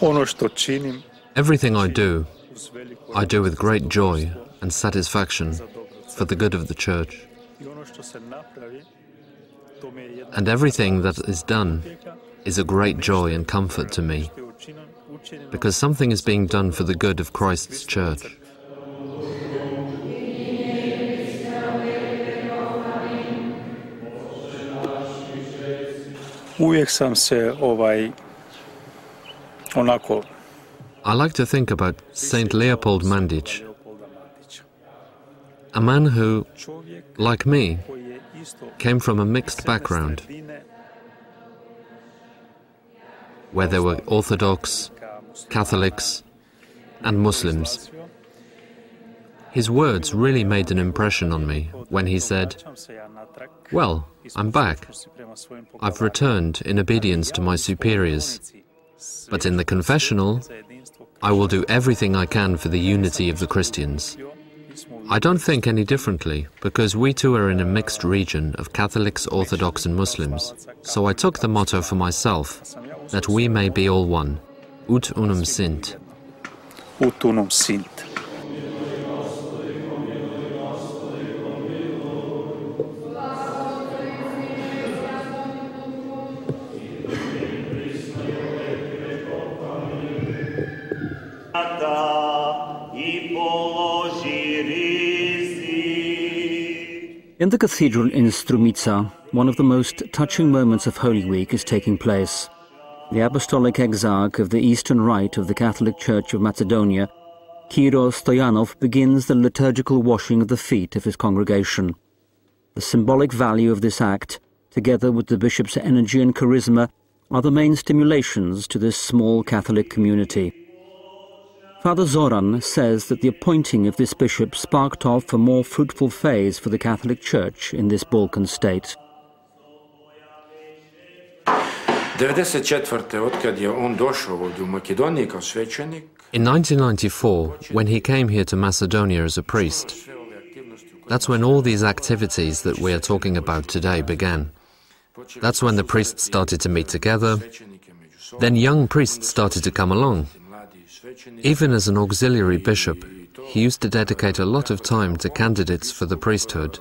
Ono što činim Everything I do, I do with great joy and satisfaction for the good of the church. i ono što se napravi, to mi je jedna And everything that is done is a great joy and comfort to me, što je učinjeno, učinjeno because something is being done for the good of Christ's church. Uvijek sam se ovaj I like to think about Saint Leopold Mandić, a man who, like me, came from a mixed background where there were Orthodox, Catholics, and Muslims. His words really made an impression on me when he said, Well, I'm back. I've returned in obedience to my superiors, but in the confessional, I will do everything I can for the unity of the Christians. I don't think any differently, because we too are in a mixed region of Catholics, Orthodox, and Muslims. So I took the motto for myself that we may be all one. Ut unum sint. ut unum sint. In the cathedral in Strumica, one of the most touching moments of Holy Week is taking place. The Apostolic Exarch of the Eastern Rite of the Catholic Church of Macedonia, Kiro Stoyanov, begins the liturgical washing of the feet of his congregation. The symbolic value of this act, together with the bishop's energy and charisma, are the main stimulations to this small Catholic community. Father Zoran says that the appointing of this bishop sparked off a more fruitful phase for the Catholic Church in this Balkan state. 94. otkad je on došao ovdje u Makedoniji kao svećenik, In 1994, when he came here to Macedonia as a priest, that's when all these activities that we are talking about today began. That's when the priests started to meet together, then young priests started to come along. Even as an auxiliary bishop, he used to dedicate a lot of time to candidates for the priesthood,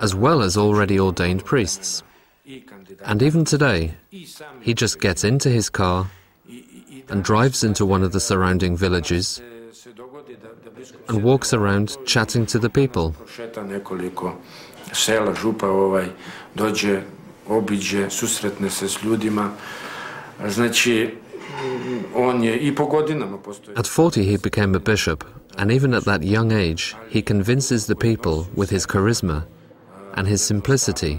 as well as already ordained priests. And even today, he just gets into his car and drives into one of the surrounding villages and walks around chatting to the people. Znači, on je i po godinama postoji. At 40, he became a bishop, and even at that young age, he convinces the people with his charisma and his simplicity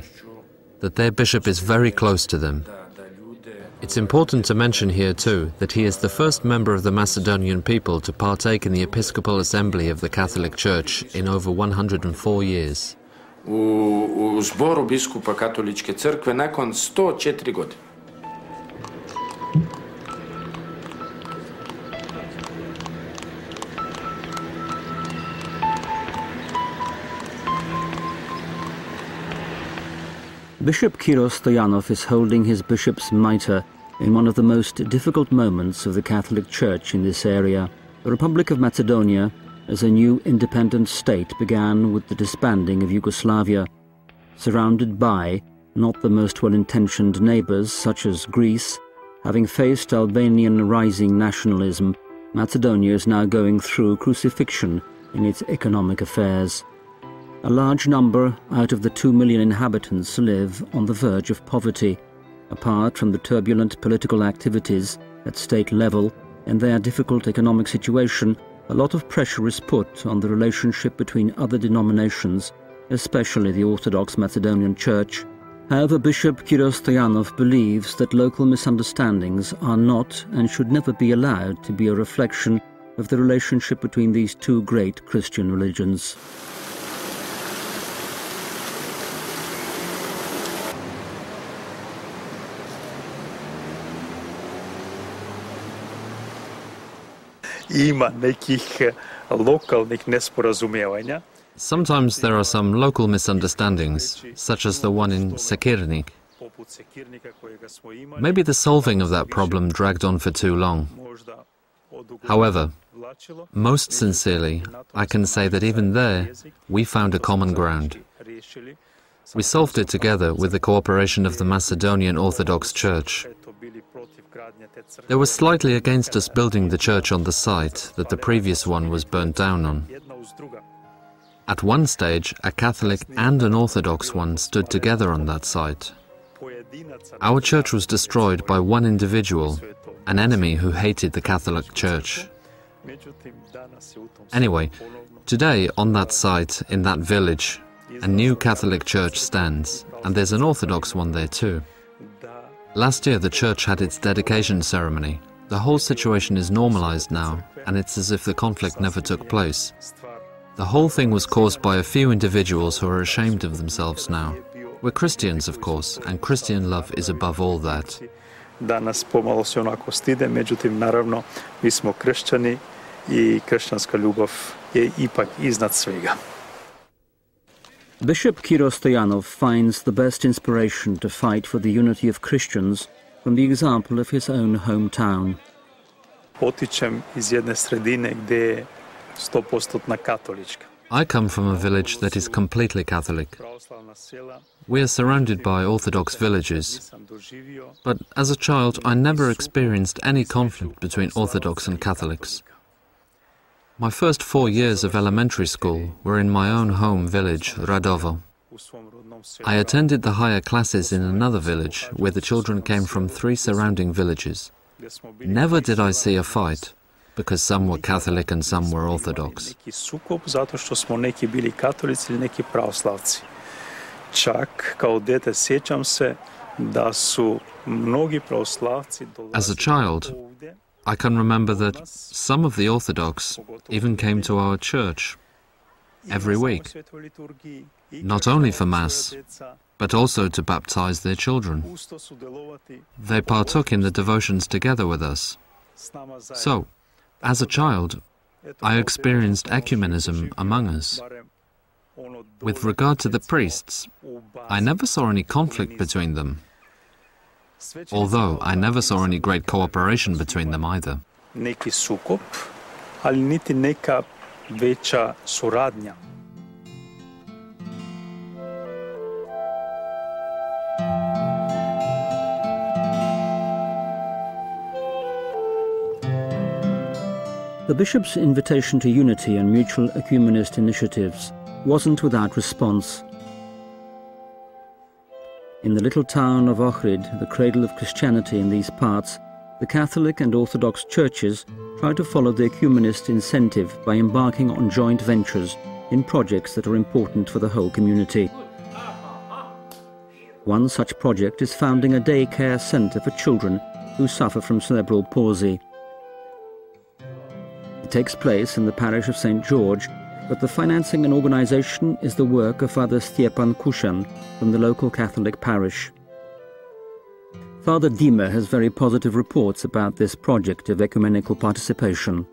that their bishop is very close to them. Da, da ljude It's important to mention here, too, that he is the first member of the Macedonian people to partake in the Episcopal Assembly of the Catholic Church in over 104 years. u, u zboru biskupa katoličke crkve nakon 104 godine. Bishop Kiros Stoyanov is holding his bishop's mitre in one of the most difficult moments of the Catholic Church in this area. The Republic of Macedonia, as a new independent state, began with the disbanding of Yugoslavia. Surrounded by not the most well intentioned neighbours, such as Greece, having faced Albanian rising nationalism, Macedonia is now going through crucifixion in its economic affairs. A large number out of the two million inhabitants live on the verge of poverty. Apart from the turbulent political activities at state level and their difficult economic situation, a lot of pressure is put on the relationship between other denominations, especially the Orthodox Macedonian Church. However, Bishop Kiros Stoyanov believes that local misunderstandings are not and should never be allowed to be a reflection of the relationship between these two great Christian religions. Ima nekih eh, lokalnih nesporazumijevanja. Sometimes there are some local misunderstandings, such as the one in Sekirnik. poput sekirnika kojega smo imali, Maybe the solving of that problem dragged on for too long. However, most sincerely, I can say that even there, we found a common ground. We solved it together with the cooperation of the Macedonian Orthodox Church. They were slightly against us building the church on the site that the previous one was burnt down on. At one stage, a Catholic and an Orthodox one stood together on that site. Our church was destroyed by one individual, an enemy who hated the Catholic Church. Anyway, today on that site, in that village, a new Catholic church stands, and there's an Orthodox one there too. Last year, the church had its dedication ceremony. The whole situation is normalized now, and it's as if the conflict never took place. The whole thing was caused by a few individuals who are ashamed of themselves now. We're Christians, of course, and Christian love is above all that. danas međutim, naravno, mi smo kršćani i kršćanska ljubav je ipak iznad svega. Bishop Kiro Stoyanov finds the best inspiration to fight for the unity of Christians from the example of his own hometown. Potičem iz jedne sredine gdje je 100% katolička. I come from a village that is completely Catholic. We are surrounded by Orthodox villages, but as a child I never experienced any conflict between Orthodox and Catholics. My first four years of elementary school were in my own home village, Radovo. u svom rodnom selu. I attended the higher classes in another village where the children came from three surrounding villages. gdje smo bili Never did I see a fight because some were Catholic and some were Orthodox. neki sukob zato što smo neki bili katolici ili neki pravoslavci. Čak kao dete sjećam se da su mnogi pravoslavci As a child, I can remember that some of the Orthodox even came to our church, every week, not only for Mass, but also to baptize their children. They partook in the devotions together with us. So, as a child, I experienced ecumenism among us. With regard to the priests, I never saw any conflict between them, although I never saw any great cooperation vidio da su between them either. Neki sukob, ali niti neka veća suradnja. The bishop's invitation to unity and mutual ecumenist initiatives wasn't without response. In the little town of Ohrid, the cradle of Christianity in these parts, the Catholic and Orthodox churches try to follow the ecumenist incentive by embarking on joint ventures in projects that are important for the whole community. One such project is founding a daycare centre for children who suffer from cerebral palsy. It takes place in the parish of St. George, but the financing and organisation is the work of Father Stjepan Kushan from the local Catholic parish. Father Dima has very positive reports about this project of ecumenical participation.